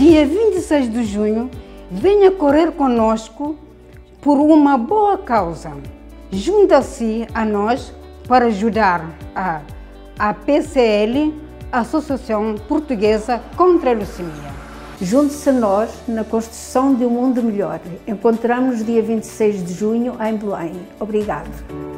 Dia 26 de junho, venha correr conosco por uma boa causa. Junta-se a nós para ajudar a, a PCL, Associação Portuguesa contra a Leucemia. Junte-se a nós na construção de um mundo melhor. Encontramos dia 26 de junho em Belém. Obrigado.